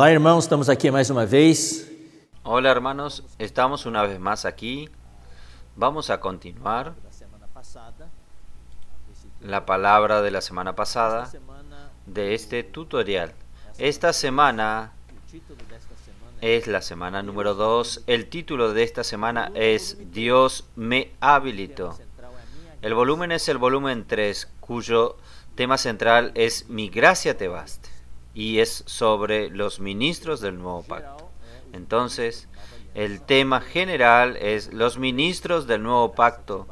Olá, irmãos, estamos aqui mais uma vez. Hola hermanos, estamos una vez más aquí. Vamos a continuar la palabra de la semana pasada de este tutorial. Esta semana es la semana número 2. El título de esta semana es Dios me habilitó. El volumen es el volumen 3, cuyo tema central es Mi gracia te baste y es sobre los ministros del nuevo pacto. Entonces, el tema general es los ministros del nuevo pacto.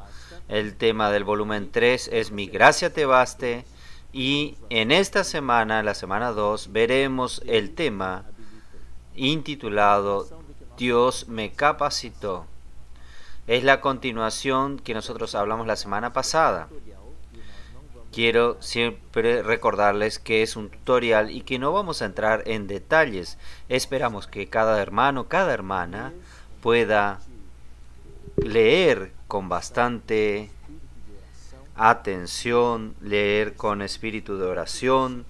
El tema del volumen 3 es Mi gracia te baste. Y en esta semana, la semana 2, veremos el tema intitulado Dios me capacitó. Es la continuación que nosotros hablamos la semana pasada. Quiero siempre recordarles que es un tutorial y que no vamos a entrar en detalles. Esperamos que cada hermano, cada hermana pueda leer con bastante atención, leer con espíritu de oración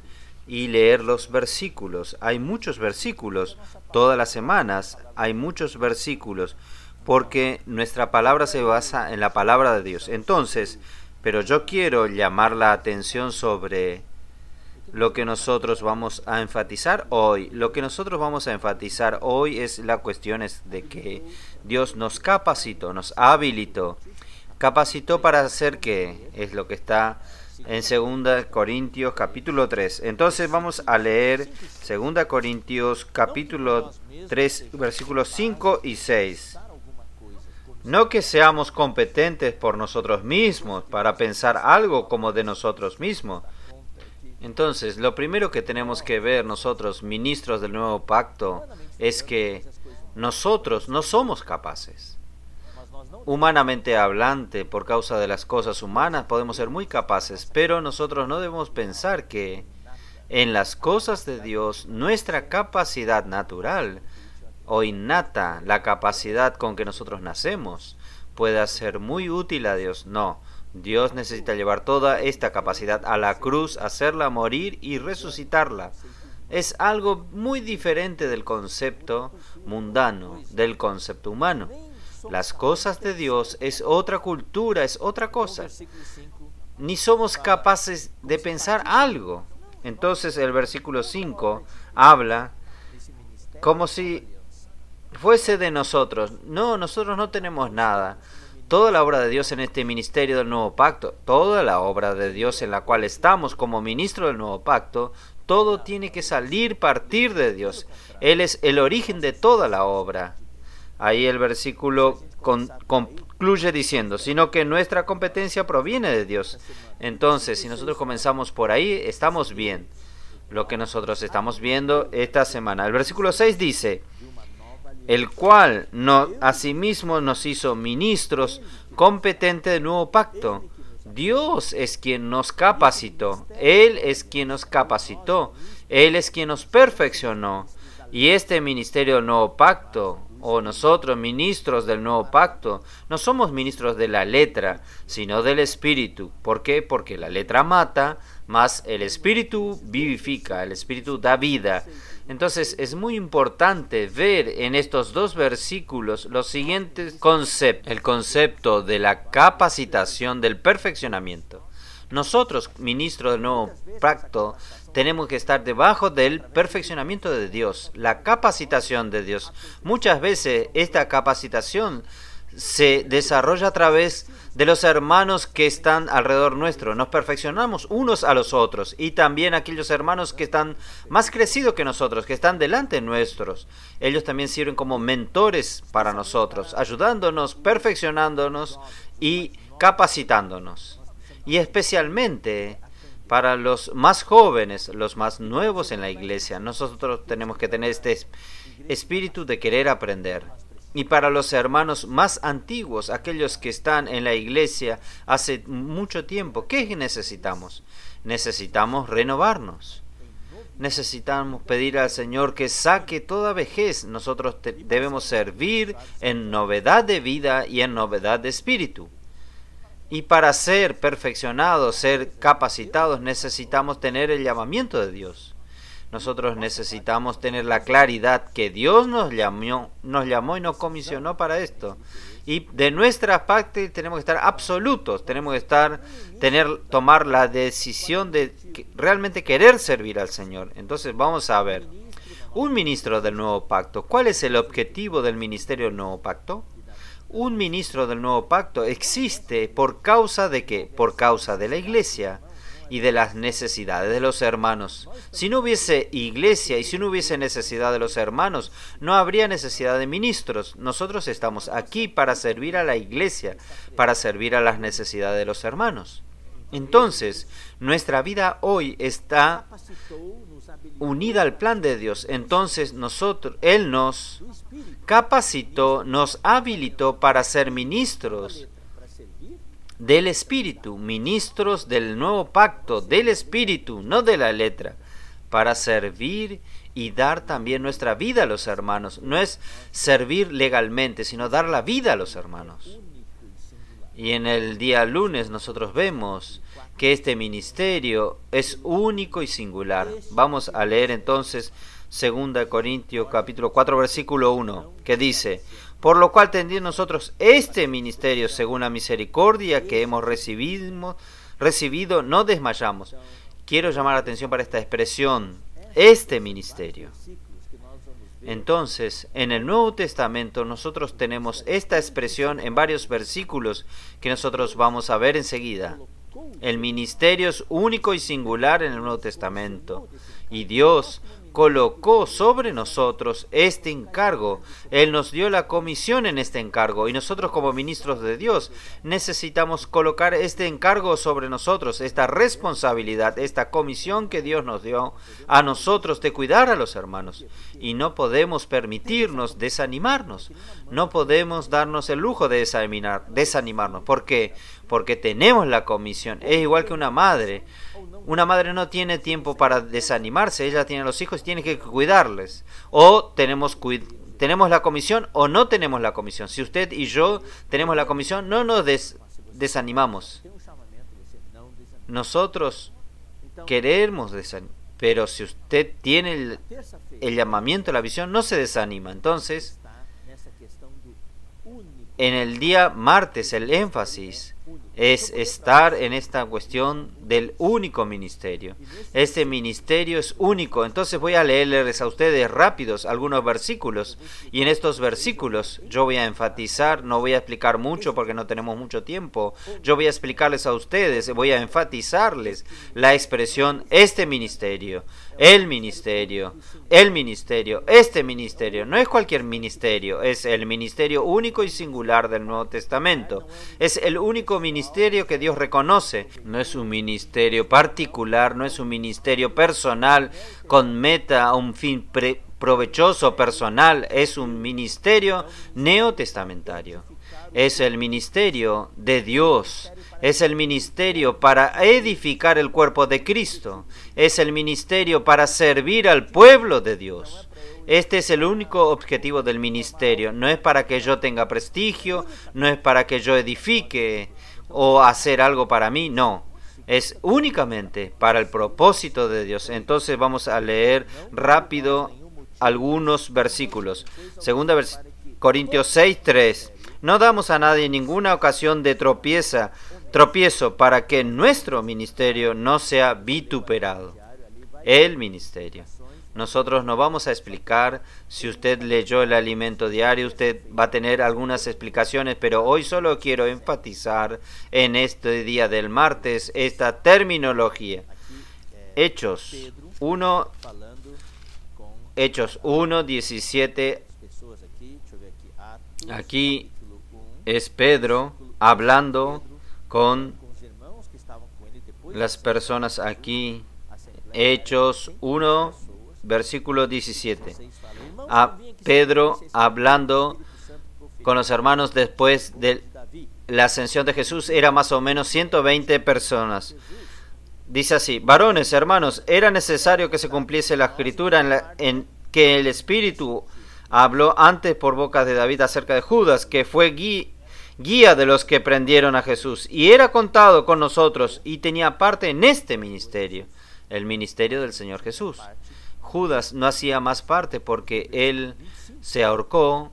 y leer los versículos. Hay muchos versículos, todas las semanas hay muchos versículos, porque nuestra palabra se basa en la palabra de Dios. Entonces, pero yo quiero llamar la atención sobre lo que nosotros vamos a enfatizar hoy. Lo que nosotros vamos a enfatizar hoy es la cuestión de que Dios nos capacitó, nos habilitó. Capacitó para hacer qué? Es lo que está en 2 Corintios capítulo 3. Entonces vamos a leer 2 Corintios capítulo 3 versículos 5 y 6. No que seamos competentes por nosotros mismos para pensar algo como de nosotros mismos. Entonces, lo primero que tenemos que ver nosotros, ministros del nuevo pacto, es que nosotros no somos capaces. Humanamente hablante, por causa de las cosas humanas, podemos ser muy capaces, pero nosotros no debemos pensar que en las cosas de Dios nuestra capacidad natural o innata, la capacidad con que nosotros nacemos, pueda ser muy útil a Dios. No, Dios necesita llevar toda esta capacidad a la cruz, hacerla morir y resucitarla. Es algo muy diferente del concepto mundano, del concepto humano. Las cosas de Dios es otra cultura, es otra cosa. Ni somos capaces de pensar algo. Entonces el versículo 5 habla como si fuese de nosotros. No, nosotros no tenemos nada. Toda la obra de Dios en este ministerio del nuevo pacto, toda la obra de Dios en la cual estamos como ministro del nuevo pacto, todo tiene que salir, partir de Dios. Él es el origen de toda la obra. Ahí el versículo concluye diciendo, sino que nuestra competencia proviene de Dios. Entonces, si nosotros comenzamos por ahí, estamos bien. Lo que nosotros estamos viendo esta semana. El versículo 6 dice, el cual asimismo nos hizo ministros competentes del nuevo pacto. Dios es quien nos capacitó, Él es quien nos capacitó, Él es quien nos perfeccionó. Y este ministerio del nuevo pacto, o nosotros ministros del nuevo pacto, no somos ministros de la letra, sino del espíritu. ¿Por qué? Porque la letra mata, más el espíritu vivifica, el espíritu da vida. Entonces es muy importante ver en estos dos versículos los siguientes conceptos. El concepto de la capacitación del perfeccionamiento. Nosotros, ministros del nuevo pacto, tenemos que estar debajo del perfeccionamiento de Dios, la capacitación de Dios. Muchas veces esta capacitación se desarrolla a través de los hermanos que están alrededor nuestro. Nos perfeccionamos unos a los otros y también aquellos hermanos que están más crecidos que nosotros, que están delante nuestros. Ellos también sirven como mentores para nosotros, ayudándonos, perfeccionándonos y capacitándonos. Y especialmente para los más jóvenes, los más nuevos en la iglesia, nosotros tenemos que tener este espíritu de querer aprender y para los hermanos más antiguos, aquellos que están en la iglesia hace mucho tiempo, ¿qué necesitamos? Necesitamos renovarnos. Necesitamos pedir al Señor que saque toda vejez. Nosotros debemos servir en novedad de vida y en novedad de espíritu. Y para ser perfeccionados, ser capacitados, necesitamos tener el llamamiento de Dios. Nosotros necesitamos tener la claridad que Dios nos llamó, nos llamó y nos comisionó para esto. Y de nuestra parte tenemos que estar absolutos, tenemos que estar, tener, tomar la decisión de realmente querer servir al Señor. Entonces vamos a ver, un ministro del nuevo pacto, ¿cuál es el objetivo del ministerio del nuevo pacto? Un ministro del nuevo pacto existe por causa de qué? Por causa de la iglesia y de las necesidades de los hermanos. Si no hubiese iglesia y si no hubiese necesidad de los hermanos, no habría necesidad de ministros. Nosotros estamos aquí para servir a la iglesia, para servir a las necesidades de los hermanos. Entonces, nuestra vida hoy está unida al plan de Dios. Entonces, nosotros, Él nos capacitó, nos habilitó para ser ministros del Espíritu, ministros del nuevo pacto, del Espíritu, no de la letra, para servir y dar también nuestra vida a los hermanos. No es servir legalmente, sino dar la vida a los hermanos. Y en el día lunes nosotros vemos que este ministerio es único y singular. Vamos a leer entonces 2 Corintios capítulo 4 versículo 1, que dice, por lo cual tendí nosotros este ministerio según la misericordia que hemos recibido, recibido, no desmayamos. Quiero llamar la atención para esta expresión, este ministerio. Entonces, en el Nuevo Testamento nosotros tenemos esta expresión en varios versículos que nosotros vamos a ver enseguida. El ministerio es único y singular en el Nuevo Testamento y Dios colocó sobre nosotros este encargo. Él nos dio la comisión en este encargo y nosotros como ministros de Dios necesitamos colocar este encargo sobre nosotros, esta responsabilidad, esta comisión que Dios nos dio a nosotros de cuidar a los hermanos. Y no podemos permitirnos desanimarnos, no podemos darnos el lujo de desanimarnos. ¿Por qué? Porque tenemos la comisión. Es igual que una madre una madre no tiene tiempo para desanimarse, ella tiene los hijos tiene que cuidarles. O tenemos, tenemos la comisión o no tenemos la comisión. Si usted y yo tenemos la comisión, no nos desanimamos. Nosotros queremos desanimar. Pero si usted tiene el, el llamamiento, la visión, no se desanima. Entonces, en el día martes, el énfasis es estar en esta cuestión del único ministerio. Este ministerio es único. Entonces voy a leerles a ustedes rápidos algunos versículos. Y en estos versículos yo voy a enfatizar, no voy a explicar mucho porque no tenemos mucho tiempo. Yo voy a explicarles a ustedes, voy a enfatizarles la expresión este ministerio, el ministerio, el ministerio, este ministerio. No es cualquier ministerio, es el ministerio único y singular del Nuevo Testamento. Es el único ministerio que Dios reconoce. No es un ministerio particular, no es un ministerio personal con meta a un fin provechoso personal, es un ministerio neotestamentario. Es el ministerio de Dios, es el ministerio para edificar el cuerpo de Cristo, es el ministerio para servir al pueblo de Dios. Este es el único objetivo del ministerio. No es para que yo tenga prestigio, no es para que yo edifique, o hacer algo para mí, no. Es únicamente para el propósito de Dios. Entonces vamos a leer rápido algunos versículos. Segunda Corintios 6, 3. No damos a nadie ninguna ocasión de tropieza, tropiezo para que nuestro ministerio no sea vituperado. El ministerio. Nosotros no vamos a explicar, si usted leyó el alimento diario, usted va a tener algunas explicaciones, pero hoy solo quiero enfatizar en este día del martes esta terminología. Hechos 1, Hechos 1, 17. Aquí es Pedro hablando con las personas aquí. Hechos 1, versículo 17. A Pedro hablando con los hermanos después de la ascensión de Jesús era más o menos 120 personas. Dice así, varones, hermanos, era necesario que se cumpliese la escritura en, en que el Espíritu habló antes por boca de David acerca de Judas, que fue guía de los que prendieron a Jesús, y era contado con nosotros y tenía parte en este ministerio, el ministerio del Señor Jesús. Judas no hacía más parte porque él se ahorcó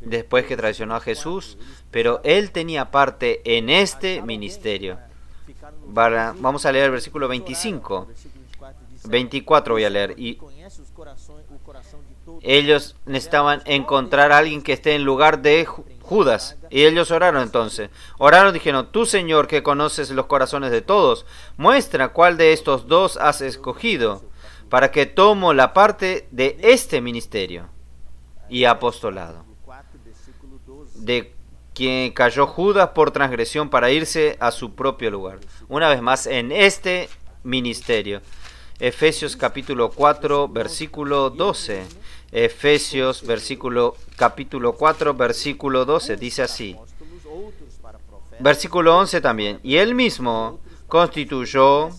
después que traicionó a Jesús, pero él tenía parte en este ministerio. Vamos a leer el versículo 25. 24 voy a leer. Y ellos necesitaban encontrar a alguien que esté en lugar de Judas. Y ellos oraron entonces. Oraron y dijeron, tú Señor que conoces los corazones de todos, muestra cuál de estos dos has escogido para que tomo la parte de este ministerio y apostolado. De quien cayó Judas por transgresión para irse a su propio lugar. Una vez más, en este ministerio. Efesios capítulo 4, versículo 12. Efesios versículo capítulo 4, versículo 12. Dice así. Versículo 11 también. Y él mismo constituyó,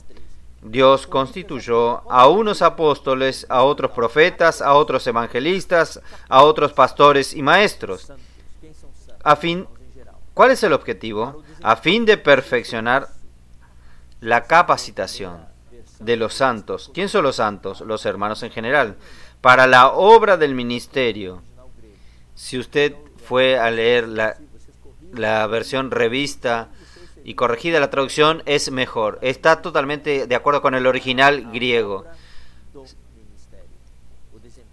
Dios constituyó a unos apóstoles, a otros profetas, a otros evangelistas, a otros pastores y maestros. A fin, ¿cuál es el objetivo? A fin de perfeccionar la capacitación de los santos. ¿Quién son los santos? Los hermanos en general. Para la obra del ministerio. Si usted fue a leer la, la versión revista y corregida, la traducción es mejor. Está totalmente de acuerdo con el original griego.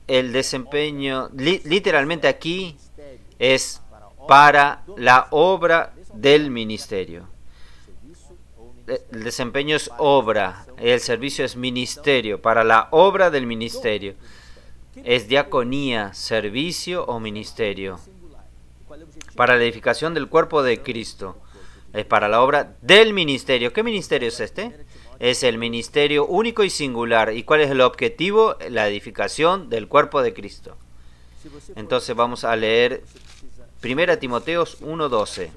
El desempeño, literalmente aquí, es para la obra del ministerio el desempeño es obra, el servicio es ministerio, para la obra del ministerio. Es diaconía, servicio o ministerio. Para la edificación del cuerpo de Cristo. Es para la obra del ministerio. ¿Qué ministerio es este? Es el ministerio único y singular. ¿Y cuál es el objetivo? La edificación del cuerpo de Cristo. Entonces vamos a leer 1 Timoteos 1.12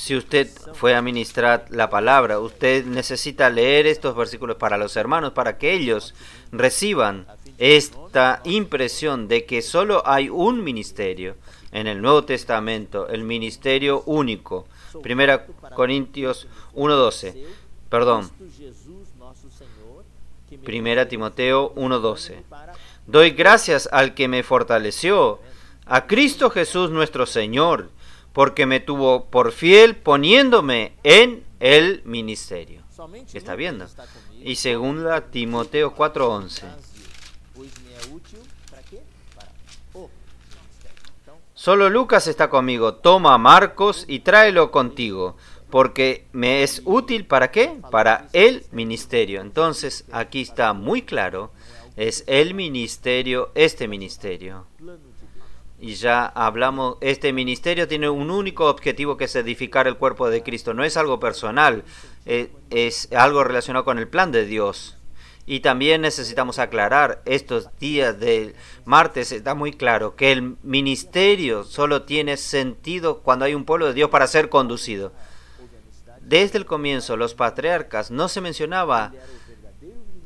si usted fue a ministrar la palabra, usted necesita leer estos versículos para los hermanos, para que ellos reciban esta impresión de que solo hay un ministerio en el Nuevo Testamento, el ministerio único. Primera Corintios 1.12. Perdón. Primera Timoteo 1.12. Doy gracias al que me fortaleció, a Cristo Jesús nuestro Señor porque me tuvo por fiel poniéndome en el ministerio. ¿Está viendo? Y segunda Timoteo 4:11. Solo Lucas está conmigo. Toma a Marcos y tráelo contigo, porque me es útil para qué? Para el ministerio. Entonces, aquí está muy claro, es el ministerio, este ministerio y ya hablamos, este ministerio tiene un único objetivo que es edificar el cuerpo de Cristo, no es algo personal, eh, es algo relacionado con el plan de Dios. Y también necesitamos aclarar, estos días de martes está muy claro que el ministerio solo tiene sentido cuando hay un pueblo de Dios para ser conducido. Desde el comienzo, los patriarcas no se mencionaba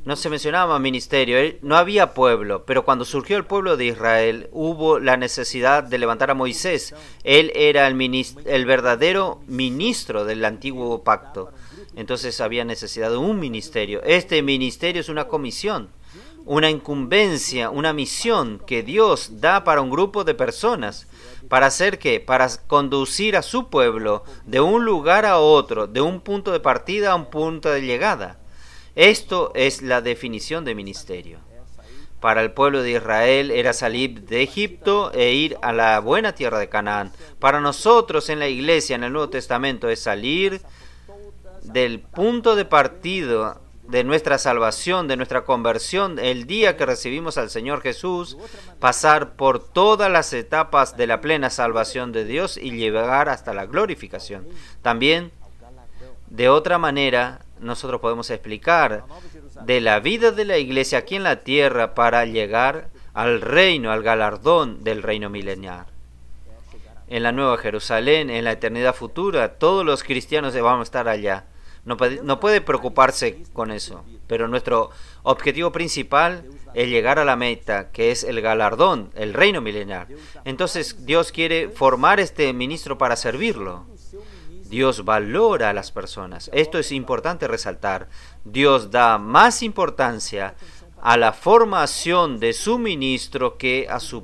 no se mencionaba ministerio, no había pueblo, pero cuando surgió el pueblo de Israel hubo la necesidad de levantar a Moisés. Él era el, el verdadero ministro del antiguo pacto. Entonces había necesidad de un ministerio. Este ministerio es una comisión, una incumbencia, una misión que Dios da para un grupo de personas. ¿Para hacer qué? Para conducir a su pueblo de un lugar a otro, de un punto de partida a un punto de llegada. Esto es la definición de ministerio. Para el pueblo de Israel era salir de Egipto e ir a la buena tierra de Canaán. Para nosotros en la iglesia, en el Nuevo Testamento, es salir del punto de partido de nuestra salvación, de nuestra conversión, el día que recibimos al Señor Jesús, pasar por todas las etapas de la plena salvación de Dios y llegar hasta la glorificación. También, de otra manera, nosotros podemos explicar de la vida de la iglesia aquí en la tierra para llegar al reino, al galardón del reino milenial. En la Nueva Jerusalén, en la eternidad futura, todos los cristianos vamos a estar allá. No puede, preocuparse con eso, pero nuestro objetivo principal es llegar a la meta, que es el galardón, el reino milenial. Entonces Dios quiere formar este ministro para servirlo. Dios valora a las personas. Esto es importante resaltar. Dios da más importancia a la formación de su ministro que a su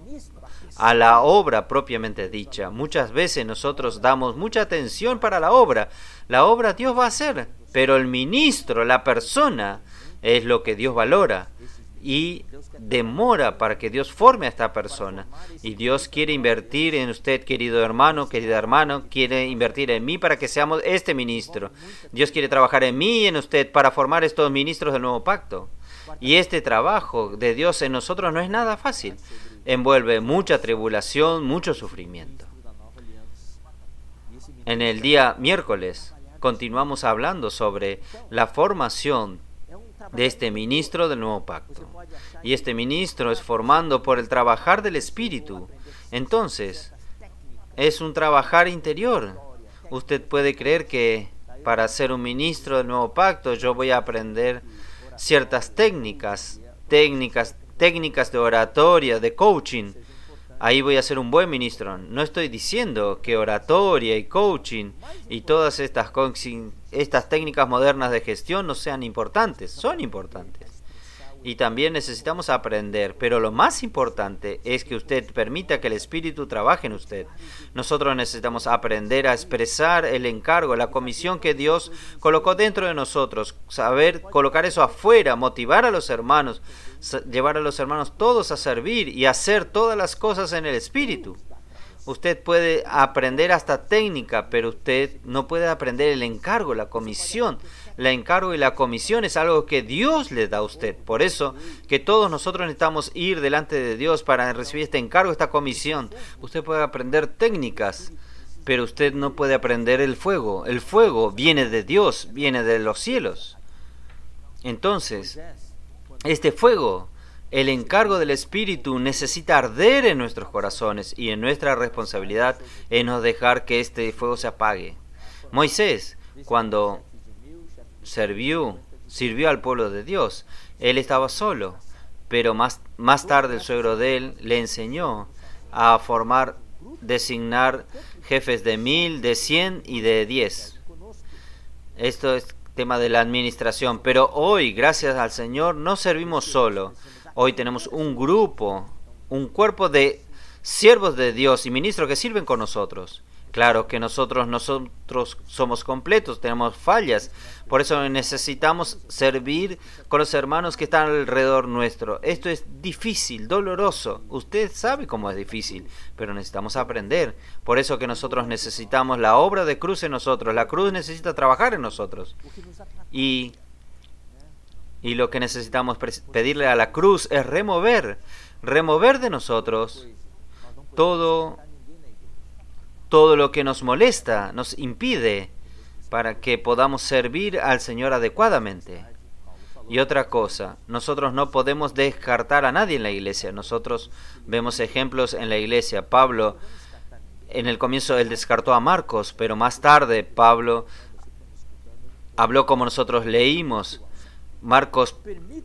a la obra propiamente dicha. Muchas veces nosotros damos mucha atención para la obra. La obra Dios va a hacer, pero el ministro, la persona, es lo que Dios valora y demora para que Dios forme a esta persona. Y Dios quiere invertir en usted, querido hermano, querida hermano, quiere invertir en mí para que seamos este ministro. Dios quiere trabajar en mí y en usted para formar estos ministros del nuevo pacto. Y este trabajo de Dios en nosotros no es nada fácil envuelve mucha tribulación, mucho sufrimiento. En el día miércoles continuamos hablando sobre la formación de este ministro del nuevo pacto. Y este ministro es formando por el trabajar del Espíritu. Entonces, es un trabajar interior. Usted puede creer que para ser un ministro del nuevo pacto yo voy a aprender ciertas técnicas, técnicas técnicas de oratoria, de coaching, ahí voy a ser un buen ministro. No estoy diciendo que oratoria y coaching y todas estas, estas técnicas modernas de gestión no sean importantes, son importantes y también necesitamos aprender, pero lo más importante es que usted permita que el Espíritu trabaje en usted. Nosotros necesitamos aprender a expresar el encargo, la comisión que Dios colocó dentro de nosotros, saber colocar eso afuera, motivar a los hermanos, llevar a los hermanos todos a servir y hacer todas las cosas en el Espíritu. Usted puede aprender hasta técnica, pero usted no puede aprender el encargo, la comisión. La encargo y la comisión es algo que Dios le da a usted. Por eso que todos nosotros necesitamos ir delante de Dios para recibir este encargo, esta comisión. Usted puede aprender técnicas, pero usted no puede aprender el fuego. El fuego viene de Dios, viene de los cielos. Entonces, este fuego el encargo del Espíritu necesita arder en nuestros corazones y en nuestra responsabilidad es no dejar que este fuego se apague. Moisés, cuando sirvió, sirvió al pueblo de Dios, él estaba solo, pero más, más tarde el suegro de él le enseñó a formar, designar jefes de mil, de cien y de diez. Esto es tema de la administración, pero hoy, gracias al Señor, no servimos solo, Hoy tenemos un grupo, un cuerpo de siervos de Dios y ministros que sirven con nosotros. Claro que nosotros, nosotros somos completos, tenemos fallas, por eso necesitamos servir con los hermanos que están alrededor nuestro. Esto es difícil, doloroso. Usted sabe cómo es difícil, pero necesitamos aprender. Por eso que nosotros necesitamos la obra de cruz en nosotros. La cruz necesita trabajar en nosotros. Y y lo que necesitamos pedirle a la cruz es remover, remover de nosotros todo, todo lo que nos molesta, nos impide para que podamos servir al Señor adecuadamente. Y otra cosa, nosotros no podemos descartar a nadie en la iglesia. Nosotros vemos ejemplos en la iglesia. Pablo, en el comienzo, él descartó a Marcos, pero más tarde Pablo habló como nosotros leímos Marcos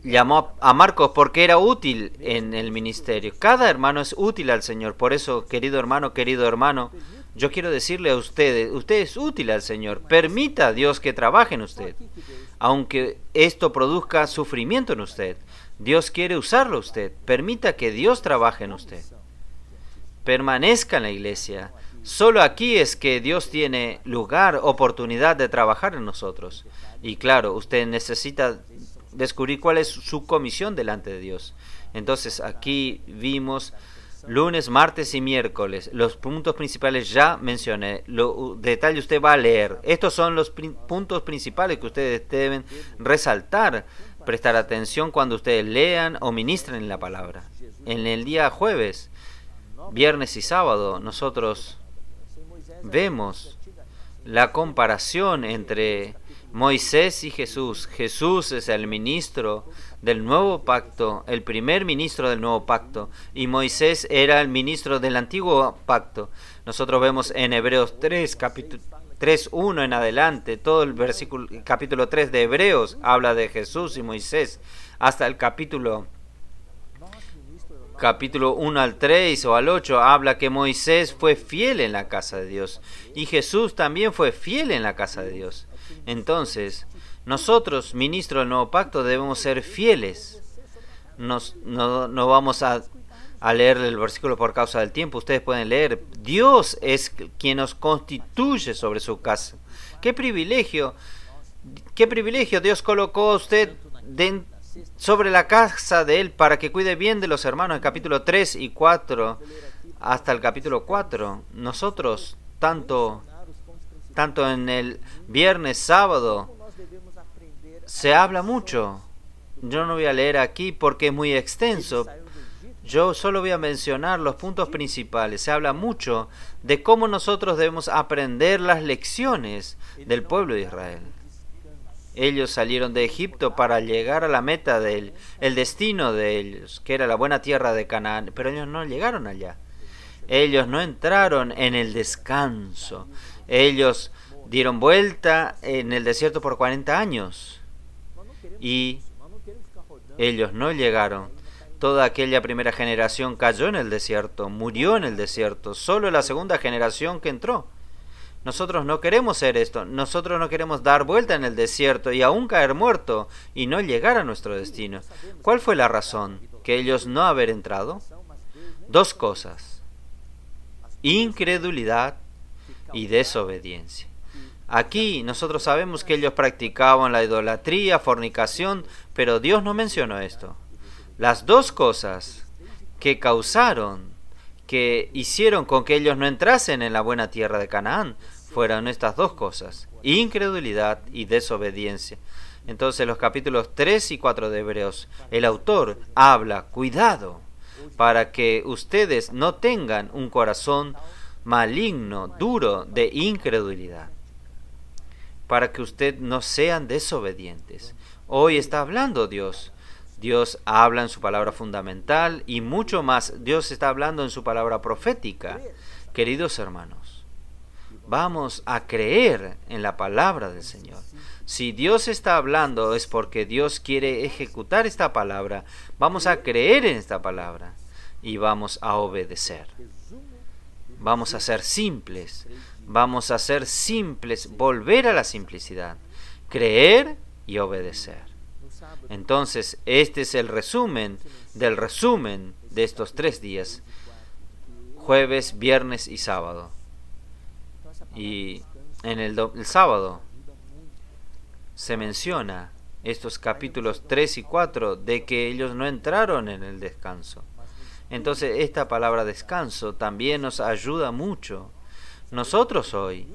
llamó a Marcos porque era útil en el ministerio. Cada hermano es útil al Señor. Por eso, querido hermano, querido hermano, yo quiero decirle a ustedes, usted es útil al Señor. Permita a Dios que trabaje en usted. Aunque esto produzca sufrimiento en usted. Dios quiere usarlo usted. Permita que Dios trabaje en usted. Permanezca en la iglesia. Solo aquí es que Dios tiene lugar, oportunidad de trabajar en nosotros. Y claro, usted necesita descubrir cuál es su comisión delante de Dios. Entonces aquí vimos lunes, martes y miércoles. Los puntos principales ya mencioné. Detalle usted va a leer. Estos son los puntos principales que ustedes deben resaltar, prestar atención cuando ustedes lean o ministren en la palabra. En el día jueves, viernes y sábado, nosotros vemos la comparación entre Moisés y Jesús. Jesús es el ministro del nuevo pacto, el primer ministro del nuevo pacto, y Moisés era el ministro del antiguo pacto. Nosotros vemos en Hebreos 3, capítulo 3.1 en adelante, todo el versículo, capítulo 3 de Hebreos habla de Jesús y Moisés, hasta el capítulo capítulo 1 al 3 o al 8 habla que Moisés fue fiel en la casa de Dios y Jesús también fue fiel en la casa de Dios. Entonces, nosotros, ministros del nuevo pacto, debemos ser fieles. No, no vamos a, a leer el versículo por causa del tiempo, ustedes pueden leer. Dios es quien nos constituye sobre su casa. Qué privilegio, qué privilegio Dios colocó a usted sobre la casa de él para que cuide bien de los hermanos en capítulo 3 y 4 hasta el capítulo 4. Nosotros, tanto, tanto en el viernes, sábado, se habla mucho. Yo no voy a leer aquí porque es muy extenso. Yo solo voy a mencionar los puntos principales. Se habla mucho de cómo nosotros debemos aprender las lecciones del pueblo de Israel. Ellos salieron de Egipto para llegar a la meta del el destino de ellos, que era la buena tierra de Canaán, pero ellos no llegaron allá. Ellos no entraron en el descanso. Ellos dieron vuelta en el desierto por 40 años y ellos no llegaron. Toda aquella primera generación cayó en el desierto, murió en el desierto. Solo la segunda generación que entró. Nosotros no queremos ser esto, nosotros no queremos dar vuelta en el desierto y aún caer muerto y no llegar a nuestro destino. ¿Cuál fue la razón? ¿Que ellos no haber entrado? Dos cosas. Incredulidad y desobediencia. Aquí nosotros sabemos que ellos practicaban la idolatría, fornicación, pero Dios no mencionó esto. Las dos cosas que causaron, que hicieron con que ellos no entrasen en la buena tierra de Canaán, fueron estas dos cosas, incredulidad y desobediencia. Entonces los capítulos 3 y 4 de Hebreos, el autor habla, cuidado, para que ustedes no tengan un corazón maligno, duro de incredulidad, para que ustedes no sean desobedientes. Hoy está hablando Dios. Dios habla en su palabra fundamental y mucho más. Dios está hablando en su palabra profética. Queridos hermanos, Vamos a creer en la palabra del Señor. Si Dios está hablando es porque Dios quiere ejecutar esta palabra. Vamos a creer en esta palabra y vamos a obedecer. Vamos a ser simples. Vamos a ser simples, volver a la simplicidad. Creer y obedecer. Entonces, este es el resumen del resumen de estos tres días. Jueves, viernes y sábado. Y en el, sábado se menciona estos capítulos 3 y 4 de que ellos no entraron en el descanso. Entonces esta palabra descanso también nos ayuda mucho. Nosotros hoy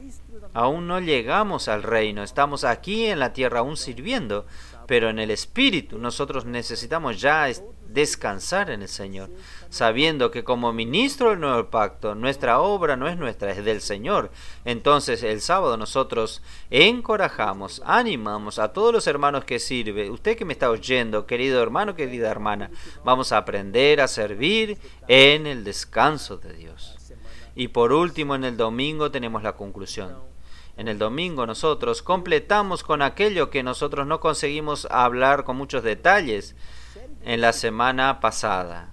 aún no llegamos al reino, estamos aquí en la tierra aún sirviendo, pero en el espíritu nosotros necesitamos ya descansar en el Señor, sabiendo que como ministro del nuevo pacto, nuestra obra no es nuestra, es del Señor. Entonces el sábado nosotros encorajamos, animamos a todos los hermanos que sirve, usted que me está oyendo, querido hermano, querida hermana, vamos a aprender a servir en el descanso de Dios. Y por último, en el domingo tenemos la conclusión. En el domingo nosotros completamos con aquello que nosotros no conseguimos hablar con muchos detalles en la semana pasada.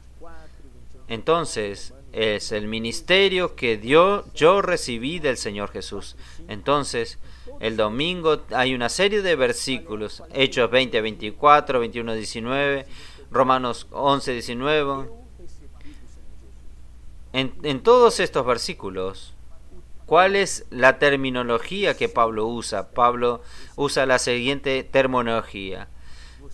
Entonces, es el ministerio que dio, yo recibí del Señor Jesús. Entonces, el domingo hay una serie de versículos, Hechos 20 24, 21 19, Romanos 11 19. En, en todos estos versículos, ¿cuál es la terminología que Pablo usa? Pablo usa la siguiente terminología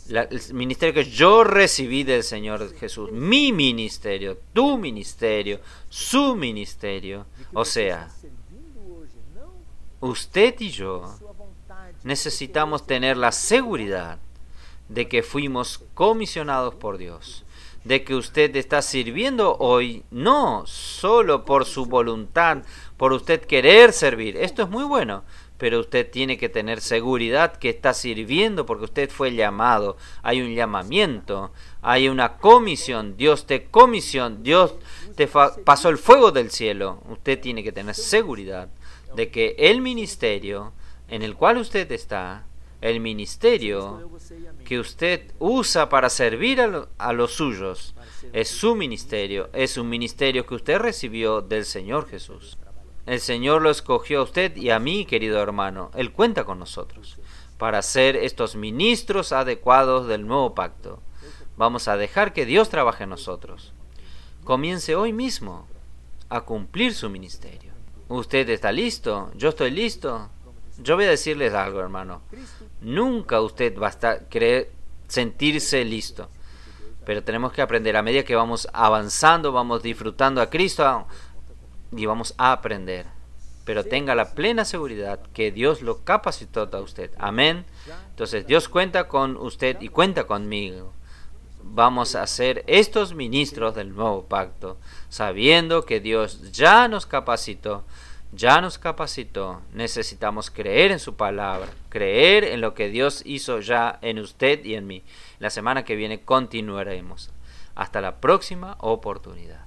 el ministerio que yo recibí del Señor Jesús, mi ministerio, tu ministerio, su ministerio. O sea, usted y yo necesitamos tener la seguridad de que fuimos comisionados por Dios, de que usted está sirviendo hoy no solo por su voluntad, por usted querer servir, esto es muy bueno, pero usted tiene que tener seguridad que está sirviendo porque usted fue llamado. Hay un llamamiento, hay una comisión, Dios te comisión, Dios te pasó el fuego del cielo. Usted tiene que tener seguridad de que el ministerio en el cual usted está El ministerio que usted usa para servir a, los suyos es su ministerio, es un ministerio que usted recibió del Señor Jesús. El Señor lo escogió a usted y a mí, querido hermano. Él cuenta con nosotros para ser estos ministros adecuados del nuevo pacto. Vamos a dejar que Dios trabaje en nosotros. Comience hoy mismo a cumplir su ministerio. ¿Usted está listo? ¿Yo estoy listo? Yo voy a decirles algo, hermano. Nunca usted va a estar, sentirse listo. Pero tenemos que aprender a medida que vamos avanzando, vamos disfrutando a Cristo y vamos a aprender. Pero tenga la plena seguridad que Dios lo capacitó a usted. Amén. Entonces Dios cuenta con usted y cuenta conmigo vamos a ser estos ministros del nuevo pacto, sabiendo que Dios ya nos capacitó, ya nos capacitó. Necesitamos creer en su palabra, creer en lo que Dios hizo ya en usted y en mí. La semana que viene continuaremos. Hasta la próxima oportunidad.